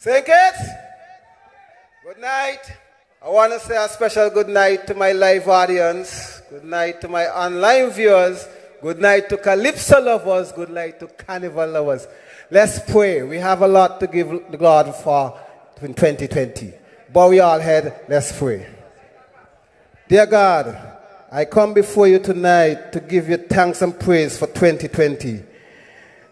Saint Kitts, good night. I want to say a special good night to my live audience. Good night to my online viewers. Good night to Calypso lovers. Good night to Carnival lovers. Let's pray. We have a lot to give God for in 2020. Bow we all head. Let's pray. Dear God, I come before you tonight to give you thanks and praise for 2020.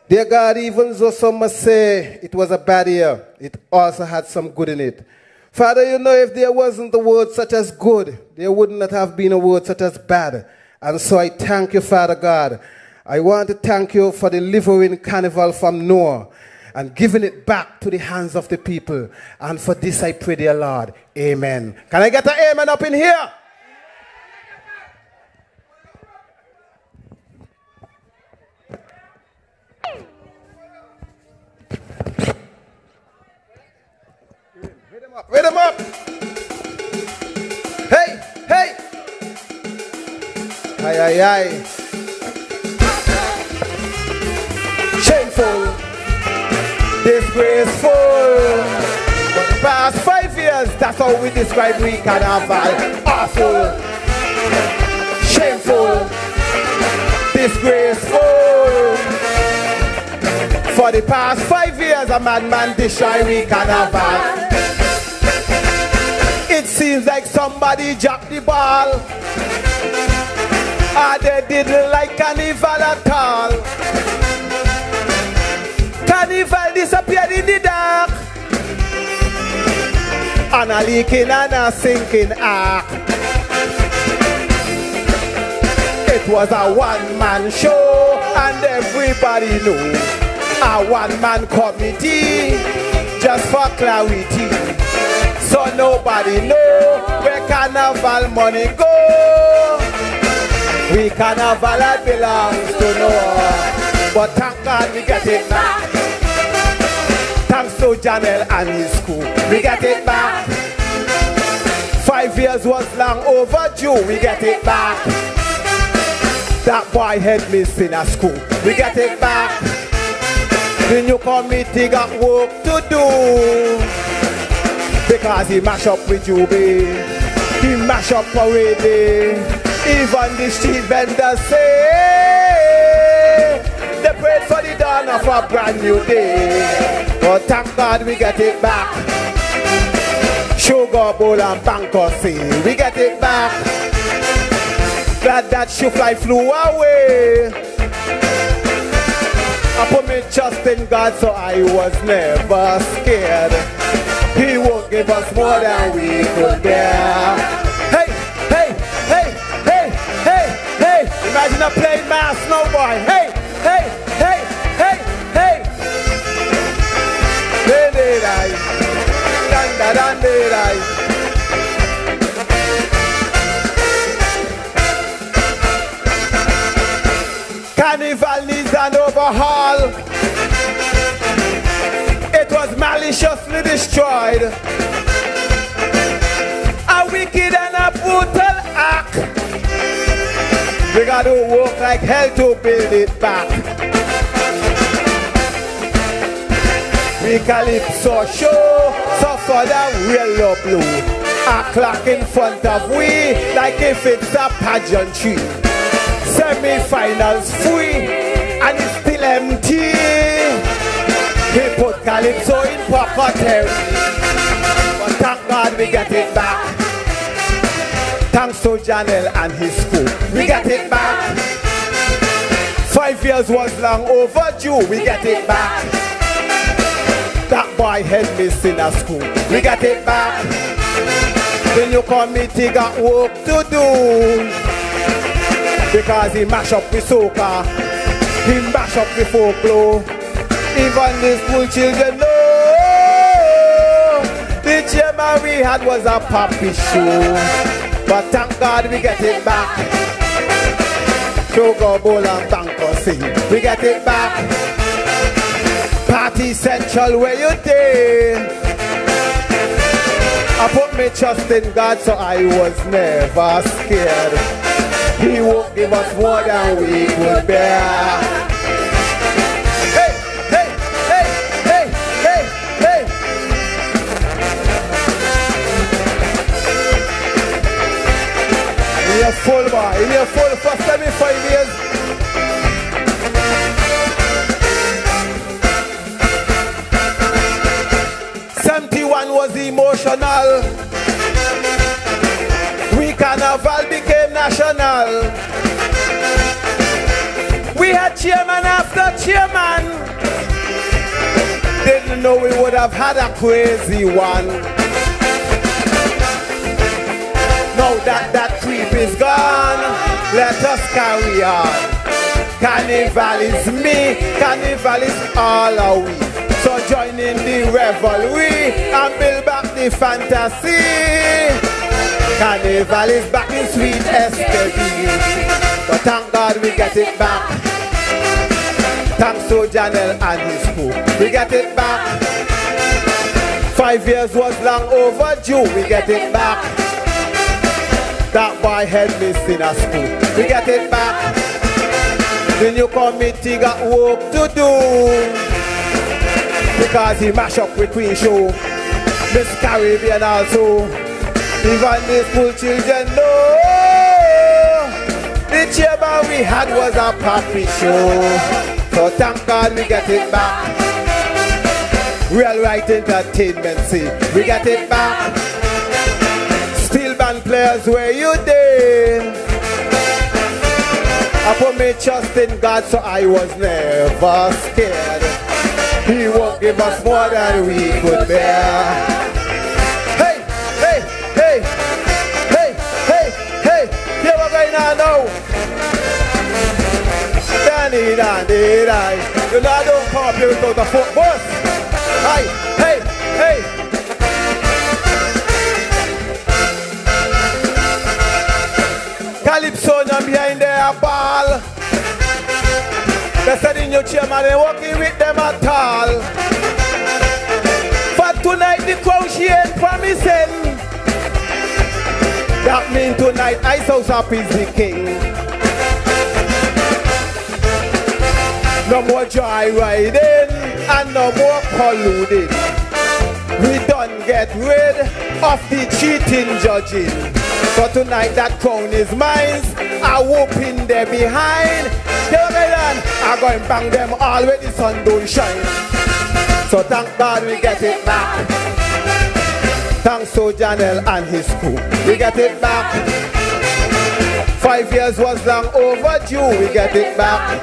Dear God, even though some must say it was a bad year, it also had some good in it. Father, you know, if there wasn't a word such as good, there would not have been a word such as bad. And so I thank you, Father God. I want to thank you for delivering Carnival from Noah and giving it back to the hands of the people. And for this I pray, dear Lord. Amen. Can I get an amen up in here? Ay, ay. Shameful, disgraceful. For the past five years, that's how we describe we carnival. Awful, shameful, disgraceful. For the past five years, a madman destroy we carnival. It seems like somebody dropped the ball. Ah, they didn't like carnival at all. Carnival disappeared in the dark. And a leaking and a sinking ark. It was a one-man show and everybody knew. A one-man committee just for clarity. So nobody know where carnival money go. We carnival that belongs to Noah. But thank God we get it back. Thanks to Janelle and his school. We get it back. Five years was long overdue. We get it back. That boy had missing a school. We get it back. The new committee got work to do. Because he mash up with Juby. He mash up already. Even the street vendors say they prayed for the dawn of a brand new day. But thank God we get it back. Sugar bowl and bankruptcy, we get it back. Glad that shoe fly flew away. I put me trust in God so I was never scared. He won't give us more than we could bear. Mass snowboy. Hey, hey, hey, hey, hey. Did did I? Dun da dun? Carnival needs an overhaul It was maliciously destroyed. Like hell to build it back. We call it calypso show, suffer the real love blue. A clock in front of we, like if it's a pageantry. Semi-finals free, and it's still empty. He put Calypso in proper But thank God we get it back. Thanks to Janelle and his school. We get it back. Five years was long overdue. We get it back. That boy had missing a school. We get it back. The new committee got work to do. Because he mash up with soca. He mash up with folklore. Even the school children know the chairman we had was a poppy show. But thank God we get it back. Sugar Bowl and sing. We get it back. Party Central, where you did. I put my trust in God, so I was never scared. He won't give us more than we could bear. In your full bar, in your full first 75 years emotional. We carnival became national. We had chairman after chairman. Didn't know we would have had a crazy one. Now that that creep is gone, let us carry on. Carnival is me, carnival is all of we. So join in the revelry and build back the fantasy. Carnival is back in sweet SKB. But thank God we get it back. Thanks to Janelle and his crew. We get it back. Five years was long overdue. We get it back. That boy head missing a school. We get it back. The new committee got work to do. Because he mash up with Queen Show. Miss Caribbean also. Even the school children know. The chairman we had was a puppy show. So thank God we get it back. Real right entertainment, see. We get it back. Steel band players, where you did? I put me trust in God, so I was never scared. He won't give us more than we could bear. Hey, hey, hey, hey, hey, hey, here we're going on now dandy, dandy, dandy. You know I don't come up here without a foot bus. Hey, hey, hey. Calypso and behind their ball. They said in your chairman, they walking with them tonight, I Soursop is the king. No more joy riding and no more polluting. We done get rid of the cheating judging. So tonight that crown is mine. I whooping there behind. I'm going to bang them all when the sun don't shine. So thank God we get it back. Thanks to Janelle and his crew. We get it back. Five years was long overdue. We get it back.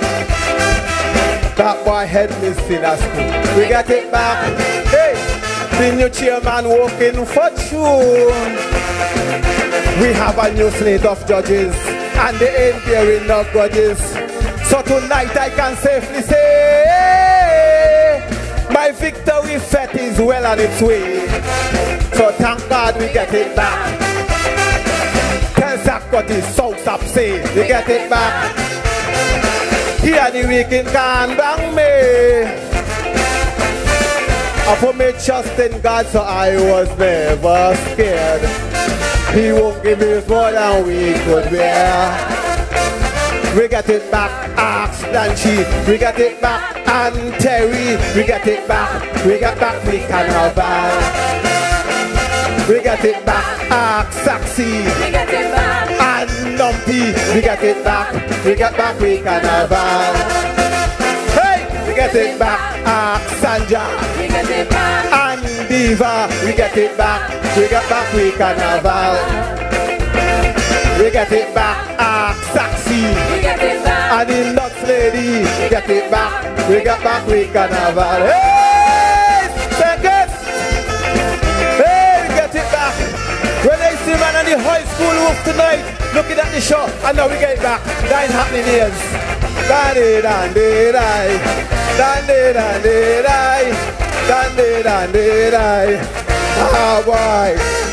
That boy head missing a school. We get it back. Hey, the new chairman walking for tune. We have a new slate of judges, and they ain't bearing no grudges. So tonight I can safely say, my victory fet is well on its way. So thank God we get it back. What his souls up say, we get it back. Here the wicked can bang me. I put me trust in God, so I was never scared. He won't give us more than we could bear. We got it back, Axe and Chief. We got it back, and Terry. We got it back. We got back, we can have We got it back, Axe Saxy. We got it back. And Numpy. We got it back. We get back, we carnival. Hey, we get it back, Sanja. We get it back. And Diva, we get it back. We get back, we carnival. We get it back, Saxy. We get it back. And the Nuts Lady, we get it back. We get back, we carnival. Hey, See man on the high school roof tonight looking at the show, and now we get back. That ain't happening here. Dandy, dandy, die. Dandy, dandy, die. Dandy, dandy, die. Ah, boy.